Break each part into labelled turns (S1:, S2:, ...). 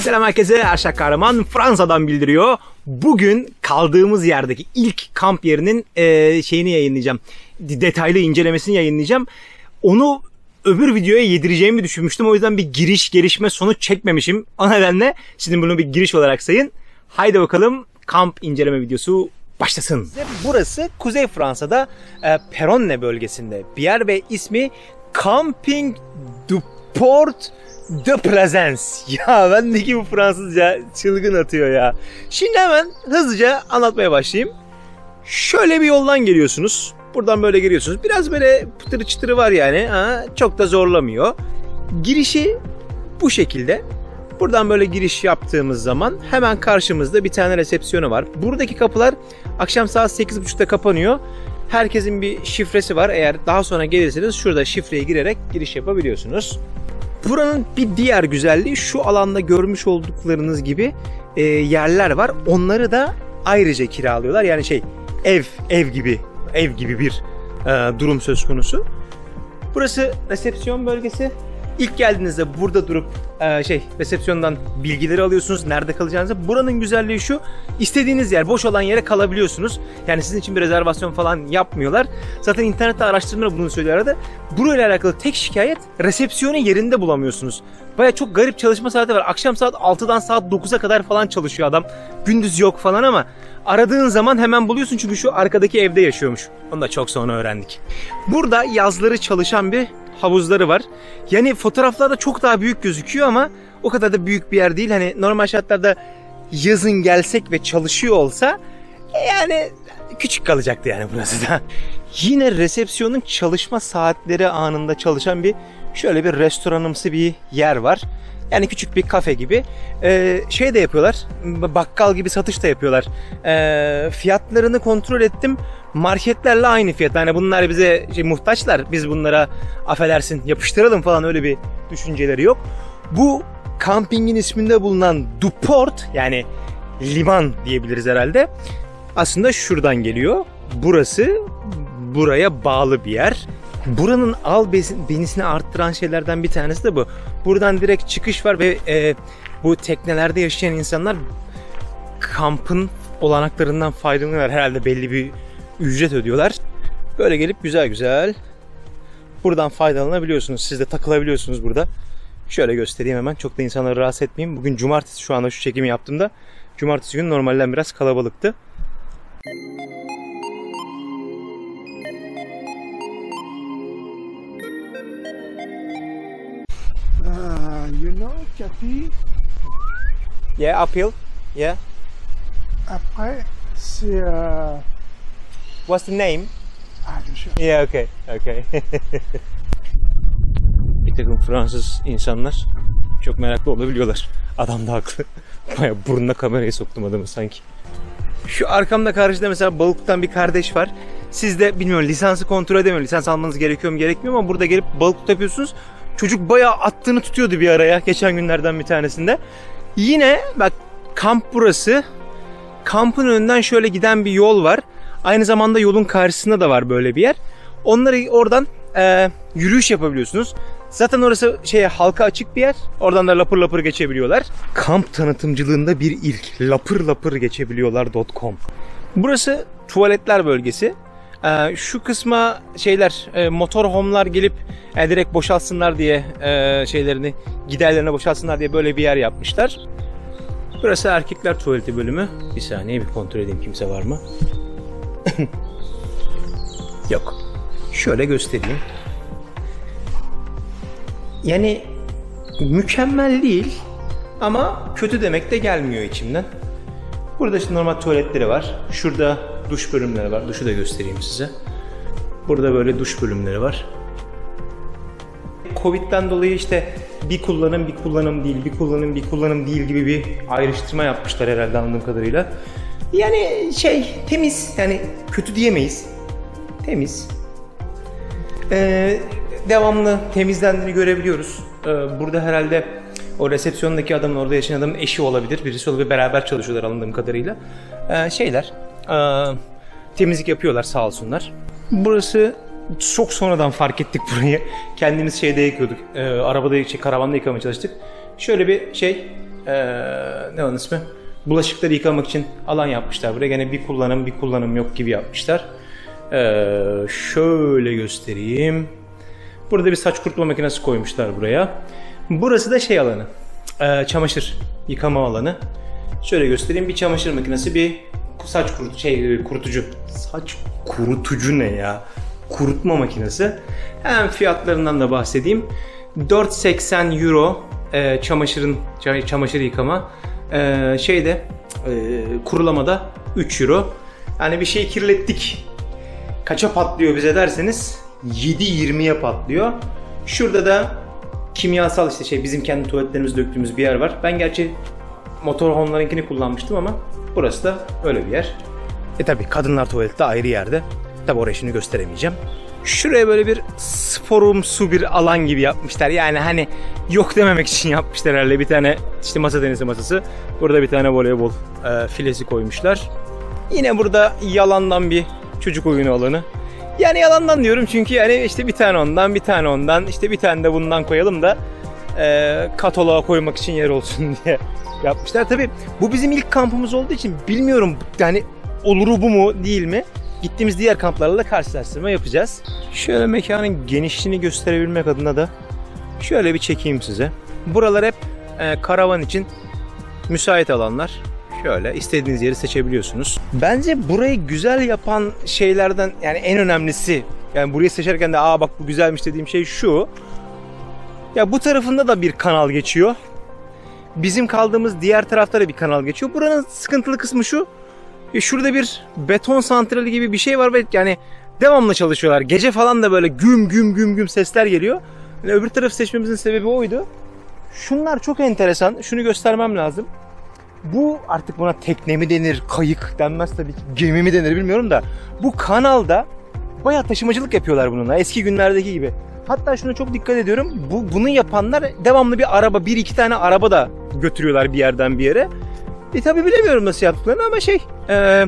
S1: Selam herkese Aşağı Kahraman Fransa'dan bildiriyor. Bugün kaldığımız yerdeki ilk kamp yerinin e, şeyini yayınlayacağım. Detaylı incelemesini yayınlayacağım. Onu öbür videoya yedireceğimi düşünmüştüm. O yüzden bir giriş gelişme sonuç çekmemişim. O nedenle şimdi bunu bir giriş olarak sayın. Haydi bakalım kamp inceleme videosu başlasın. Burası Kuzey Fransa'da e, Peronne bölgesinde bir yer ve ismi Camping du Port de Plaisance. Ya bendeki bu Fransızca çılgın atıyor ya. Şimdi hemen hızlıca anlatmaya başlayayım. Şöyle bir yoldan geliyorsunuz. Buradan böyle geliyorsunuz. Biraz böyle pıtırı çıtırı var yani. Ha, çok da zorlamıyor. Girişi bu şekilde. Buradan böyle giriş yaptığımız zaman hemen karşımızda bir tane resepsiyonu var. Buradaki kapılar akşam saat 8.30'da kapanıyor. Herkesin bir şifresi var. Eğer daha sonra gelirseniz şurada şifreye girerek giriş yapabiliyorsunuz. Buranın bir diğer güzelliği şu alanda görmüş olduklarınız gibi e, yerler var. Onları da ayrıca kiralıyorlar. Yani şey ev ev gibi ev gibi bir e, durum söz konusu. Burası resepsiyon bölgesi. İlk geldiğinizde burada durup e, şey resepsiyondan bilgileri alıyorsunuz. Nerede kalacağınızı. Buranın güzelliği şu. istediğiniz yer, boş olan yere kalabiliyorsunuz. Yani sizin için bir rezervasyon falan yapmıyorlar. Zaten internette araştırmalar bunu söylüyorlar da. Burayla alakalı tek şikayet resepsiyonu yerinde bulamıyorsunuz. Baya çok garip çalışma saati var. Akşam saat 6'dan saat 9'a kadar falan çalışıyor adam. Gündüz yok falan ama aradığın zaman hemen buluyorsun çünkü şu arkadaki evde yaşıyormuş. Onu da çok sonra öğrendik. Burada yazları çalışan bir havuzları var. Yani fotoğraflarda çok daha büyük gözüküyor ama o kadar da büyük bir yer değil. Hani normal şartlarda yazın gelsek ve çalışıyor olsa e, yani küçük kalacaktı yani burası da. Yine resepsiyonun çalışma saatleri anında çalışan bir şöyle bir restoranımsı bir yer var. Yani küçük bir kafe gibi. Ee, şey de yapıyorlar. Bakkal gibi satış da yapıyorlar. Ee, fiyatlarını kontrol ettim. Marketlerle aynı fiyat. Yani bunlar bize şey, muhtaçlar. Biz bunlara affedersin yapıştıralım falan öyle bir düşünceleri yok. Bu kampingin isminde bulunan Duport yani liman diyebiliriz herhalde. Aslında şuradan geliyor. Burası buraya bağlı bir yer. Buranın al benisini arttıran şeylerden bir tanesi de bu. Buradan direkt çıkış var ve e, bu teknelerde yaşayan insanlar kampın olanaklarından faydalanıyorlar. Herhalde belli bir ücret ödüyorlar. Böyle gelip güzel güzel buradan faydalanabiliyorsunuz. Siz de takılabiliyorsunuz burada. Şöyle göstereyim hemen. Çok da insanları rahatsız etmeyeyim. Bugün cumartesi şu anda şu çekimi yaptığımda. Cumartesi günü normalden biraz kalabalıktı.
S2: Know, Cathy,
S1: Yeah, uphill. Yeah.
S2: après, c'est. Euh...
S1: What's the name?
S2: Ah, je cherche.
S1: Yeah, okay. Okay. bir takım Fransız insanlar çok meraklı olabiliyorlar. Adam da haklı. Baya burnuna kamerayı soktum adamı sanki. Şu arkamda karşıda mesela balık bir kardeş var. Siz de bilmiyorum lisansı kontrol edemiyorum. Lisans almanız gerekiyor mu gerekmiyor mu ama burada gelip balık yapıyorsunuz. Çocuk bayağı attığını tutuyordu bir araya geçen günlerden bir tanesinde. Yine bak kamp burası. Kampın önünden şöyle giden bir yol var. Aynı zamanda yolun karşısında da var böyle bir yer. Onları oradan e, yürüyüş yapabiliyorsunuz. Zaten orası şeye halka açık bir yer. Oradan da lapır lapır geçebiliyorlar. Kamp tanıtımcılığında bir ilk. Lapır lapır geçebiliyorlar.com. Burası tuvaletler bölgesi. Ee, şu kısma şeyler e, motorhome'lar gelip e, direkt boşalsınlar diye e, şeylerini giderlerine boşalsınlar diye böyle bir yer yapmışlar. Burası erkekler tuvaleti bölümü. Bir saniye bir kontrol edeyim kimse var mı? Yok. Şöyle göstereyim. Yani mükemmel değil ama kötü demek de gelmiyor içimden. Burada işte normal tuvaletleri var. Şurada duş bölümleri var. Duşu da göstereyim size. Burada böyle duş bölümleri var. Covid'den dolayı işte bir kullanım bir kullanım değil, bir kullanım bir kullanım değil gibi bir ayrıştırma yapmışlar herhalde anladığım kadarıyla. Yani şey temiz yani kötü diyemeyiz. Temiz. Ee, devamlı temizlendiğini görebiliyoruz. Ee, burada herhalde o resepsiyondaki adamın orada yaşayan adamın eşi olabilir. Birisi olabilir. Beraber çalışıyorlar anladığım kadarıyla. Ee, şeyler e, temizlik yapıyorlar sağ olsunlar. Burası çok sonradan fark ettik burayı. Kendimiz şeyde yıkıyorduk. E, arabada, şey, karavanda yıkamaya çalıştık. Şöyle bir şey Ee, ne onun ismi? Bulaşıkları yıkamak için alan yapmışlar buraya. Gene bir kullanım bir kullanım yok gibi yapmışlar. Ee, şöyle göstereyim. Burada bir saç kurutma makinesi koymuşlar buraya. Burası da şey alanı. Ee, çamaşır yıkama alanı. Şöyle göstereyim. Bir çamaşır makinesi, bir saç kurut şey kurutucu. Saç kurutucu ne ya? Kurutma makinesi. Hemen fiyatlarından da bahsedeyim. 4.80 euro e, çamaşırın çamaşır yıkama. E, şeyde e, kurulamada 3 euro. Yani bir şey kirlettik. Kaça patlıyor bize derseniz 7.20'ye patlıyor. Şurada da kimyasal işte şey bizim kendi tuvaletlerimizi döktüğümüz bir yer var. Ben gerçi motorhome'larınkini kullanmıştım ama burası da öyle bir yer. E tabi kadınlar tuvaleti de ayrı yerde. Tabi oraya şimdi gösteremeyeceğim. Şuraya böyle bir sporumsu bir alan gibi yapmışlar. Yani hani yok dememek için yapmışlar herhalde. Bir tane işte masa tenisi masası. Burada bir tane voleybol e, filesi koymuşlar. Yine burada yalandan bir çocuk oyunu alanı. Yani yalandan diyorum çünkü yani işte bir tane ondan bir tane ondan işte bir tane de bundan koyalım da e, kataloğa koymak için yer olsun diye yapmışlar. Tabi bu bizim ilk kampımız olduğu için bilmiyorum yani oluru bu mu değil mi? Gittiğimiz diğer kamplarla da karşılaştırma yapacağız. Şöyle mekanın genişliğini gösterebilmek adına da şöyle bir çekeyim size. Buralar hep e, karavan için müsait alanlar. Şöyle istediğiniz yeri seçebiliyorsunuz. Bence burayı güzel yapan şeylerden yani en önemlisi yani burayı seçerken de aa bak bu güzelmiş dediğim şey şu. Ya bu tarafında da bir kanal geçiyor. Bizim kaldığımız diğer tarafta da bir kanal geçiyor. Buranın sıkıntılı kısmı şu. E şurada bir beton santrali gibi bir şey var ve yani devamlı çalışıyorlar. Gece falan da böyle güm güm güm güm sesler geliyor. Yani öbür tarafı seçmemizin sebebi oydu. Şunlar çok enteresan. Şunu göstermem lazım. Bu artık buna tekne mi denir, kayık denmez tabii ki, gemi mi denir bilmiyorum da. Bu kanalda bayağı taşımacılık yapıyorlar bununla eski günlerdeki gibi. Hatta şuna çok dikkat ediyorum. Bu bunu yapanlar devamlı bir araba, bir iki tane araba da götürüyorlar bir yerden bir yere. E tabi bilemiyorum nasıl yaptıklarını ama şey e,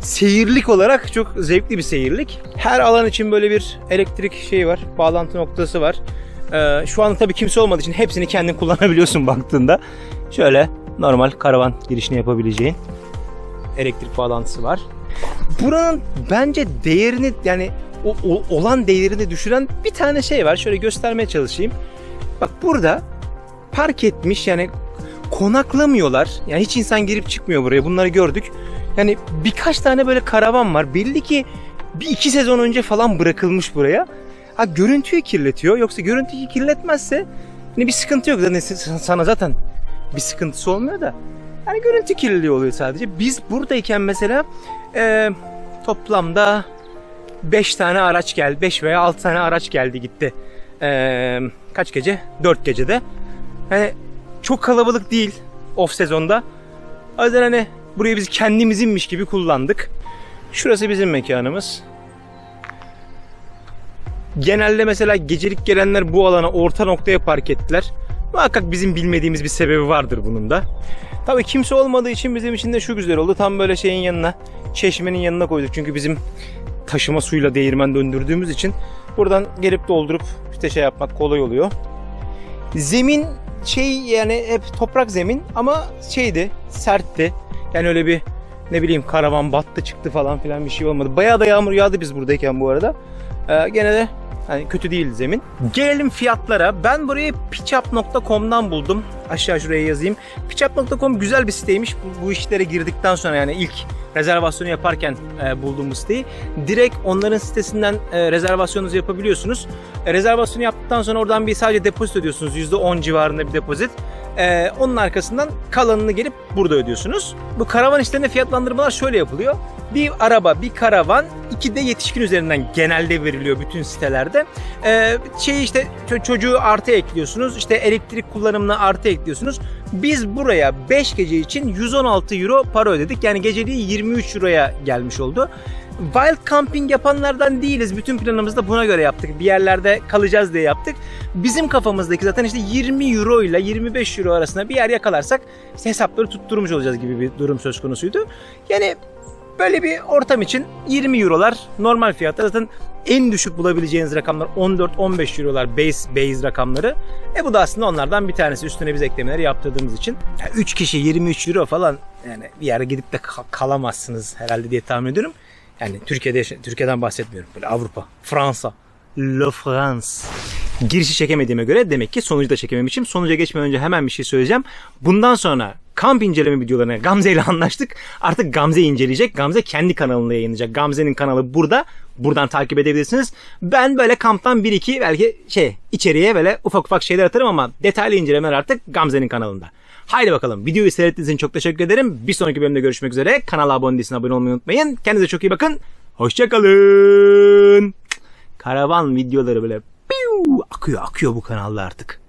S1: seyirlik olarak çok zevkli bir seyirlik. Her alan için böyle bir elektrik şeyi var, bağlantı noktası var. E, şu an tabii kimse olmadığı için hepsini kendin kullanabiliyorsun baktığında. Şöyle normal karavan girişini yapabileceğin elektrik bağlantısı var. Buranın bence değerini yani o, o, olan değerini düşüren bir tane şey var. Şöyle göstermeye çalışayım. Bak burada park etmiş yani konaklamıyorlar. Yani hiç insan girip çıkmıyor buraya. Bunları gördük. Yani birkaç tane böyle karavan var. Belli ki bir iki sezon önce falan bırakılmış buraya. Ha görüntüyü kirletiyor. Yoksa görüntüyü kirletmezse hani bir sıkıntı yok. Zaten sana zaten bir sıkıntısı olmuyor da. Yani görüntü kirliliği oluyor sadece. Biz buradayken mesela e, toplamda 5 tane araç geldi. 5 veya 6 tane araç geldi gitti. E, kaç gece? 4 gecede. Yani çok kalabalık değil off sezonda. O yüzden hani burayı biz kendimizinmiş gibi kullandık. Şurası bizim mekanımız. Genelde mesela gecelik gelenler bu alana orta noktaya park ettiler. Muhakkak bizim bilmediğimiz bir sebebi vardır bunun da. Tabii kimse olmadığı için bizim için de şu güzel oldu. Tam böyle şeyin yanına, çeşmenin yanına koyduk. Çünkü bizim taşıma suyla değirmen döndürdüğümüz için buradan gelip doldurup işte şey yapmak kolay oluyor. Zemin şey yani hep toprak zemin ama şeydi sertti. Yani öyle bir ne bileyim karavan battı çıktı falan filan bir şey olmadı. Bayağı da yağmur yağdı biz buradayken bu arada. Ee, gene de yani kötü değil zemin. Gelelim fiyatlara. Ben burayı pitchup.com'dan buldum. Aşağı şuraya yazayım. Pitchup.com güzel bir siteymiş. Bu, bu işlere girdikten sonra yani ilk rezervasyonu yaparken e, bulduğum siteyi. Direkt onların sitesinden e, rezervasyonunuzu yapabiliyorsunuz. E, rezervasyonu yaptıktan sonra oradan bir sadece depozit ödüyorsunuz. %10 civarında bir depozit. E, onun arkasından kalanını gelip burada ödüyorsunuz. Bu karavan işlerinde fiyatlandırmalar şöyle yapılıyor. Bir araba, bir karavan, iki de yetişkin üzerinden genelde veriliyor bütün sitelerde. Ee, şey işte çocuğu artı ekliyorsunuz. İşte elektrik kullanımına artı ekliyorsunuz. Biz buraya 5 gece için 116 euro para ödedik. Yani geceliği 23 euroya gelmiş oldu. Wild camping yapanlardan değiliz. Bütün planımızı da buna göre yaptık. Bir yerlerde kalacağız diye yaptık. Bizim kafamızdaki zaten işte 20 euro ile 25 euro arasında bir yer yakalarsak işte hesapları tutturmuş olacağız gibi bir durum söz konusuydu. Yani Böyle bir ortam için 20 eurolar normal fiyatı. Zaten en düşük bulabileceğiniz rakamlar 14-15 eurolar base base rakamları. E bu da aslında onlardan bir tanesi. Üstüne biz eklemeleri yaptırdığımız için. 3 kişi 23 euro falan yani bir yere gidip de ka- kalamazsınız herhalde diye tahmin ediyorum. Yani Türkiye'de Türkiye'den bahsetmiyorum. Böyle Avrupa, Fransa, Le France. Girişi çekemediğime göre demek ki sonucu da çekememişim. Sonuca geçmeden önce hemen bir şey söyleyeceğim. Bundan sonra kamp inceleme videolarına Gamze ile anlaştık. Artık Gamze inceleyecek. Gamze kendi kanalında yayınlayacak. Gamze'nin kanalı burada. Buradan takip edebilirsiniz. Ben böyle kamptan bir iki belki şey içeriye böyle ufak ufak şeyler atarım ama detaylı incelemeler artık Gamze'nin kanalında. Haydi bakalım. Videoyu seyrettiğiniz için çok teşekkür ederim. Bir sonraki bölümde görüşmek üzere. Kanala abone değilseniz abone olmayı unutmayın. Kendinize çok iyi bakın. Hoşçakalın. Karavan videoları böyle piu, akıyor akıyor bu kanalda artık.